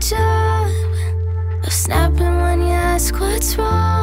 job of snapping when you ask what's wrong.